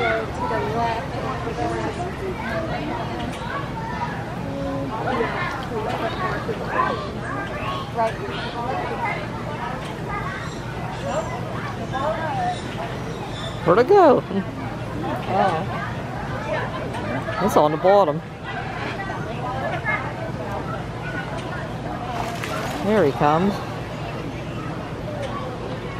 go to the left and the. Right. Where'd it go? Oh. It's on the bottom. Here he comes.